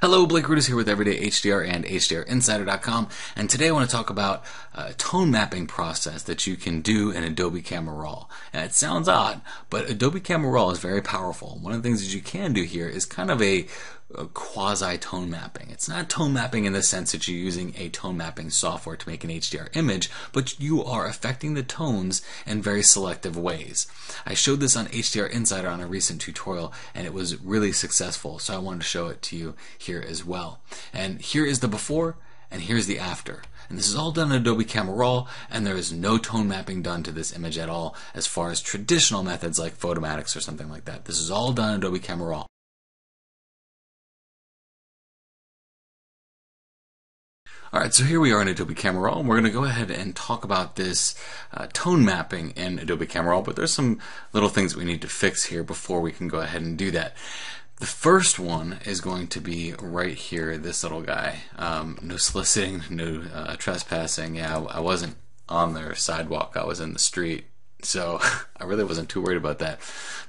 Hello, Blake Rudis here with Everyday HDR and HDRinsider.com, and today I want to talk about a tone mapping process that you can do in Adobe Camera Raw. And it sounds odd, but Adobe Camera Raw is very powerful. One of the things that you can do here is kind of a, a quasi tone mapping. It's not tone mapping in the sense that you're using a tone mapping software to make an HDR image, but you are affecting the tones in very selective ways. I showed this on HDR Insider on a recent tutorial, and it was really successful, so I wanted to show it to you here as well. And here is the before, and here's the after. And this is all done in Adobe Camera Raw, and there is no tone mapping done to this image at all as far as traditional methods like Photomatix or something like that. This is all done in Adobe Camera Raw. Alright, so here we are in Adobe Camera Raw, and we're going to go ahead and talk about this uh, tone mapping in Adobe Camera Raw, but there's some little things we need to fix here before we can go ahead and do that. The first one is going to be right here, this little guy. Um, no soliciting, no uh, trespassing. Yeah, I, I wasn't on their sidewalk, I was in the street. So I really wasn't too worried about that.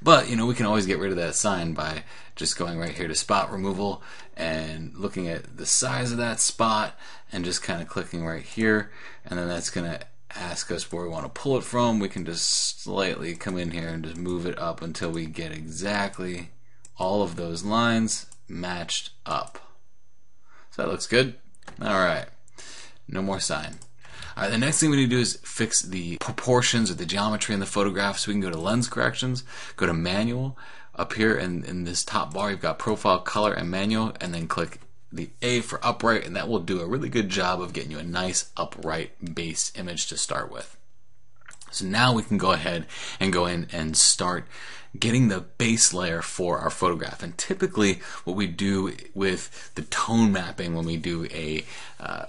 But, you know, we can always get rid of that sign by just going right here to spot removal and looking at the size of that spot and just kind of clicking right here. And then that's going to ask us where we want to pull it from. We can just slightly come in here and just move it up until we get exactly all of those lines matched up. So that looks good. All right, no more sign. The next thing we need to do is fix the proportions or the geometry in the photograph. So we can go to lens corrections, go to manual. Up here in, in this top bar, you've got profile, color, and manual, and then click the A for upright, and that will do a really good job of getting you a nice upright base image to start with. So now we can go ahead and go in and start getting the base layer for our photograph. And typically, what we do with the tone mapping when we do a uh,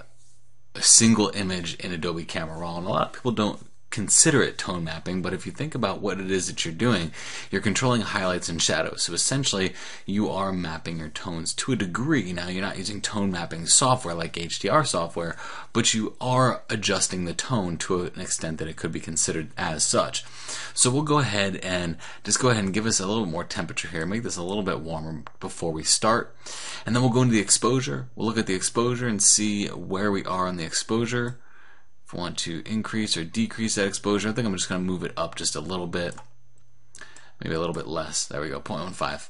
a single image in Adobe Camera Raw, and a lot of people don't consider it tone mapping, but if you think about what it is that you're doing, you're controlling highlights and shadows. So essentially, you are mapping your tones to a degree. Now, you're not using tone mapping software like HDR software, but you are adjusting the tone to an extent that it could be considered as such. So we'll go ahead and just go ahead and give us a little more temperature here, make this a little bit warmer before we start. And then we'll go into the exposure. We'll look at the exposure and see where we are on the exposure. If want to increase or decrease that exposure, I think I'm just going to move it up just a little bit. Maybe a little bit less. There we go, 0.15.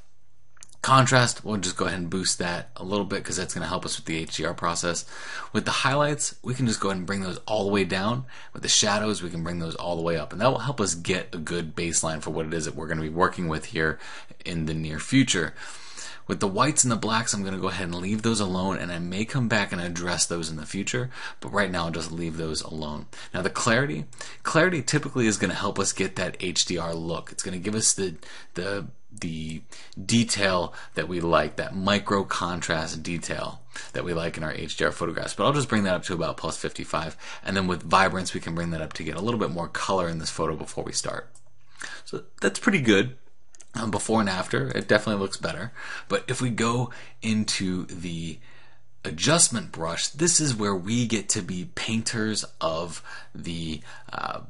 Contrast, we'll just go ahead and boost that a little bit because that's going to help us with the HDR process. With the highlights, we can just go ahead and bring those all the way down. With the shadows, we can bring those all the way up. And that will help us get a good baseline for what it is that we're going to be working with here in the near future. With the whites and the blacks, I'm going to go ahead and leave those alone, and I may come back and address those in the future, but right now I'll just leave those alone. Now the clarity, clarity typically is going to help us get that HDR look. It's going to give us the, the, the detail that we like, that micro contrast detail that we like in our HDR photographs. But I'll just bring that up to about plus 55. And then with vibrance, we can bring that up to get a little bit more color in this photo before we start. So that's pretty good um, before and after, it definitely looks better. But if we go into the adjustment brush, this is where we get to be painters of the uh,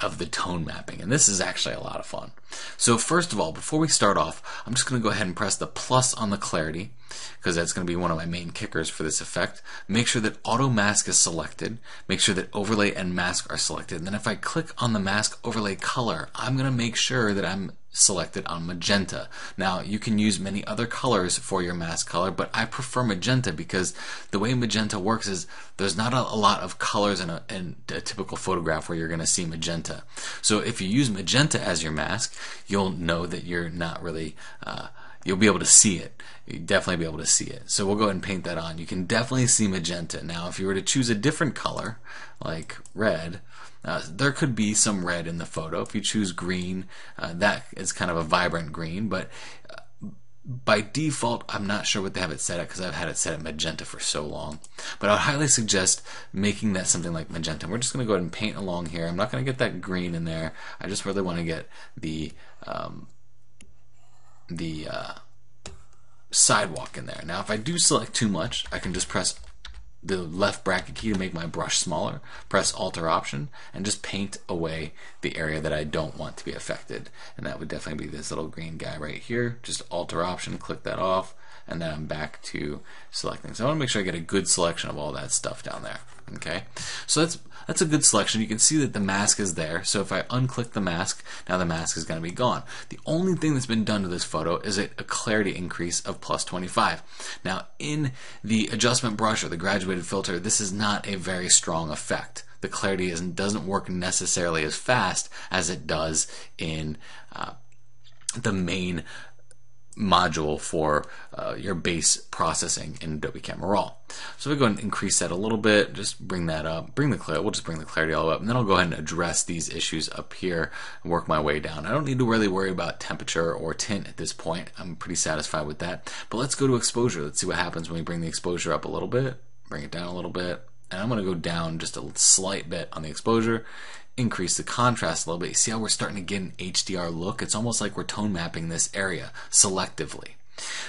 of the tone mapping. And this is actually a lot of fun. So first of all, before we start off, I'm just going to go ahead and press the plus on the clarity because that's going to be one of my main kickers for this effect. Make sure that auto mask is selected. Make sure that overlay and mask are selected. And then if I click on the mask overlay color, I'm going to make sure that I'm selected on magenta. Now you can use many other colors for your mask color, but I prefer magenta because the way magenta works is there's not a, lot of colors in a, in a typical photograph where you're going to see magenta. So if you use magenta as your mask, you'll know that you're not really uh, you'll be able to see it. You definitely be able to see it. So we'll go ahead and paint that on. You can definitely see magenta. Now, if you were to choose a different color, like red, uh, there could be some red in the photo. If you choose green, uh, that is kind of a vibrant green, but uh, by default, I'm not sure what they have it set at because I've had it set at magenta for so long. But I would highly suggest making that something like magenta. We're just going to go ahead and paint along here. I'm not going to get that green in there. I just really want to get the um, the uh, sidewalk in there. Now, if I do select too much, I can just press the left bracket key to make my brush smaller, press Alt or Option, and just paint away the area that I don't want to be affected. And that would definitely be this little green guy right here. Just Alt or Option, click that off, and then I'm back to selecting. So I want to make sure I get a good selection of all that stuff down there. Okay, so that's that's a good selection. You can see that the mask is there. So if I unclick the mask, now the mask is going to be gone. The only thing that's been done to this photo is a, clarity increase of plus 25. Now in the adjustment brush or the graduated filter, this is not a very strong effect the clarity doesn't work necessarily as fast as it does in uh, the main module for uh, your base processing in Adobe Camera Raw. So we go and increase that a little bit, just bring that up, bring the clarity, we'll just bring the clarity all up, and then I'll go ahead and address these issues up here and work my way down. I don't need to really worry about temperature or tint at this point. I'm pretty satisfied with that. But let's go to exposure. Let's see what happens when we bring the exposure up a little bit, bring it down a little bit, and I'm going to go down just a slight bit on the exposure, increase the contrast a little bit. You see how we're starting to get an HDR look? It's almost like we're tone mapping this area selectively.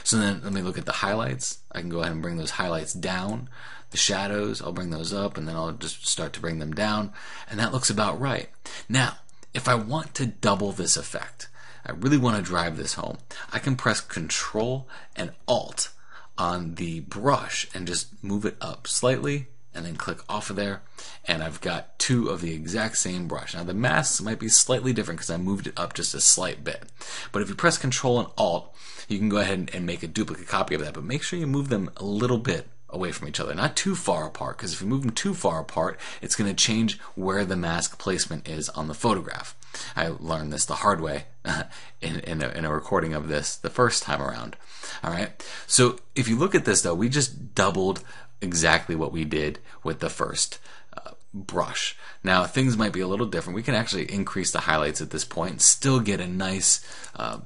So then let me look at the highlights. I can go ahead and bring those highlights down. The shadows, I'll bring those up and then I'll just start to bring them down. And that looks about right. Now, if I want to double this effect, I really want to drive this home, I can press Control and Alt on the brush and just move it up slightly and then click off of there and I've got two of the exact same brush. Now the masks might be slightly different because I moved it up just a slight bit. But if you press Control and Alt, you can go ahead and make a duplicate copy of that. But make sure you move them a little bit away from each other, not too far apart, because if you move them too far apart, it's going to change where the mask placement is on the photograph. I learned this the hard way in, in, a, in a recording of this the first time around. All right. So if you look at this though, we just doubled exactly what we did with the first uh, brush. Now things might be a little different. We can actually increase the highlights at this point and still get a nice uh,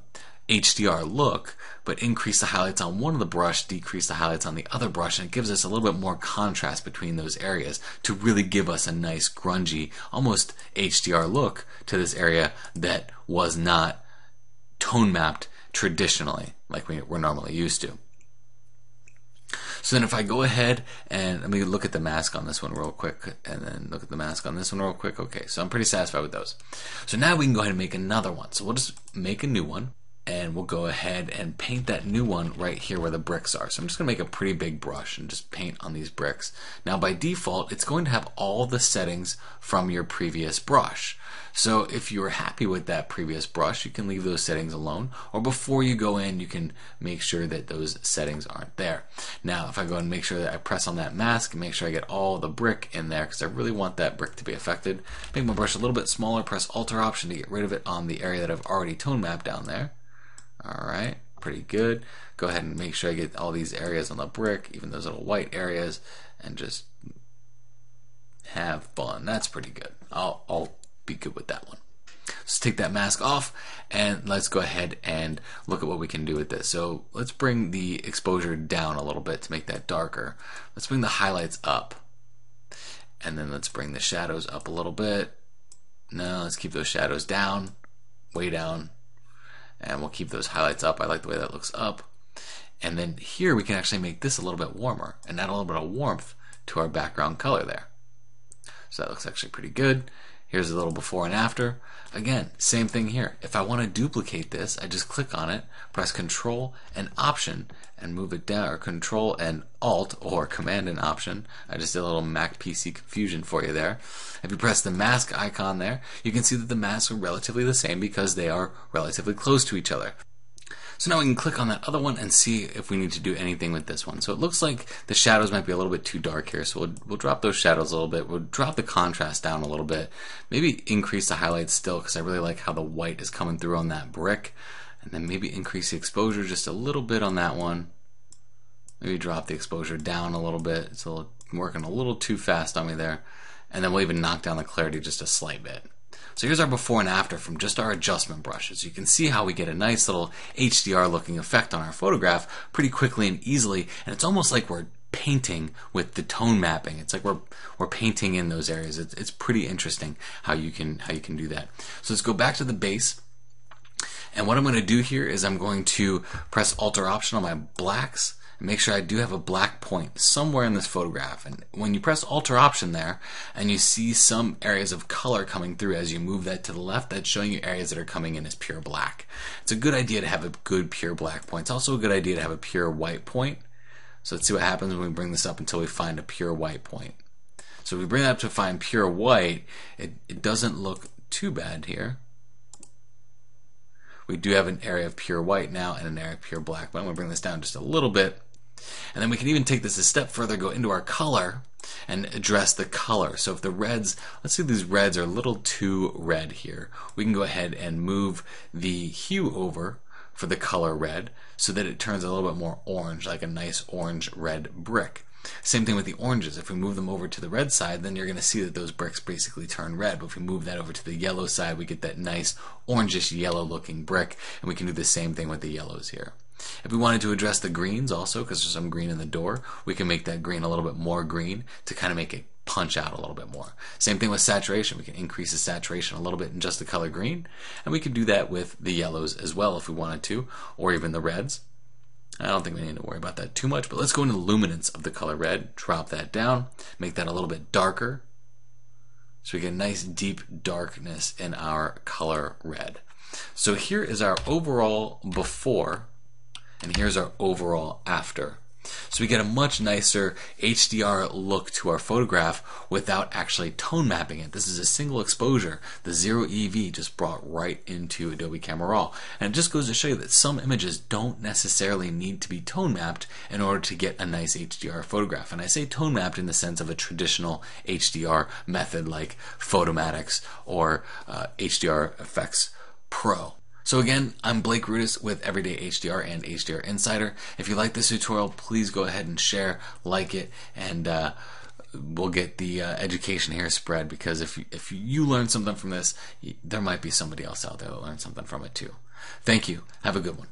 HDR look, but increase the highlights on one of the brush, decrease the highlights on the other brush, and it gives us a little bit more contrast between those areas to really give us a nice grungy, almost HDR look to this area that was not tone mapped traditionally like we, we're normally used to. So then if I go ahead and let me look at the mask on this one real quick and then look at the mask on this one real quick. Okay, so I'm pretty satisfied with those. So now we can go ahead and make another one. So we'll just make a new one and we'll go ahead and paint that new one right here where the bricks are. So I'm just going to make a pretty big brush and just paint on these bricks. Now by default, it's going to have all the settings from your previous brush. So if you're happy with that previous brush, you can leave those settings alone. Or before you go in, you can make sure that those settings aren't there. Now, if I go and make sure that I press on that mask and make sure I get all the brick in there, because I really want that brick to be affected, make my brush a little bit smaller, press Alt or Option to get rid of it on the area that I've already tone mapped down there. All right, pretty good. Go ahead and make sure I get all these areas on the brick, even those little white areas, and just have fun. That's pretty good. I'll, I'll be good with that one. Let's take that mask off and let's go ahead and look at what we can do with this. So let's bring the exposure down a little bit to make that darker. Let's bring the highlights up. And then let's bring the shadows up a little bit. No, let's keep those shadows down, way down and we'll keep those highlights up. I like the way that looks up. And then here we can actually make this a little bit warmer and add a little bit of warmth to our background color there. So that looks actually pretty good. Here's a little before and after. Again, same thing here. If I want to duplicate this, I just click on it, press Control and Option, and move it down, or Control and Alt, or Command and Option. I just did a little Mac PC confusion for you there. If you press the mask icon there, you can see that the masks are relatively the same because they are relatively close to each other. So now we can click on that other one and see if we need to do anything with this one. So it looks like the shadows might be a little bit too dark here. So we'll, we'll drop those shadows a little bit. We'll drop the contrast down a little bit. Maybe increase the highlights still because I really like how the white is coming through on that brick. And then maybe increase the exposure just a little bit on that one. Maybe drop the exposure down a little bit. It's a little, working a little too fast on me there. And then we'll even knock down the clarity just a slight bit. So here's our before and after from just our adjustment brushes. You can see how we get a nice little HDR looking effect on our photograph pretty quickly and easily, and it's almost like we're painting with the tone mapping. It's like we're we're painting in those areas. It's, it's pretty interesting how you can how you can do that. So let's go back to the base. And what I'm going to do here is I'm going to press Alt or Option on my blacks make sure I do have a black point somewhere in this photograph. And when you press Alt or Option there, and you see some areas of color coming through as you move that to the left, that's showing you areas that are coming in as pure black. It's a good idea to have a good pure black point. It's also a good idea to have a pure white point. So let's see what happens when we bring this up until we find a pure white point. So if we bring that up to find pure white, it, it doesn't look too bad here. We do have an area of pure white now and an area of pure black, but I'm going to bring this down just a little bit. And then we can even take this a step further, go into our color, and address the color. So if the reds, let's see these reds are a little too red here, we can go ahead and move the hue over for the color red so that it turns a little bit more orange, like a nice orange red brick. Same thing with the oranges. If we move them over to the red side, then you're going to see that those bricks basically turn red. But if we move that over to the yellow side, we get that nice orangish yellow looking brick. And we can do the same thing with the yellows here. If we wanted to address the greens also, because there's some green in the door, we can make that green a little bit more green to kind of make it punch out a little bit more. Same thing with saturation. We can increase the saturation a little bit in just the color green. And we can do that with the yellows as well if we wanted to, or even the reds. I don't think we need to worry about that too much, but let's go into the luminance of the color red, drop that down, make that a little bit darker. So we get a nice deep darkness in our color red. So here is our overall before, and here's our overall after. So we get a much nicer HDR look to our photograph without actually tone mapping it. This is a single exposure. The zero EV just brought right into Adobe Camera Raw. And it just goes to show you that some images don't necessarily need to be tone mapped in order to get a nice HDR photograph. And I say tone mapped in the sense of a traditional HDR method like Photomatix or uh, HDR Efex Pro. So again, I'm Blake Rudis with Everyday HDR and HDR Insider. If you like this tutorial, please go ahead and share, like it, and uh, we'll get the uh, education here spread because if, if you learn something from this, there might be somebody else out there that learned something from it too. Thank you. Have a good one.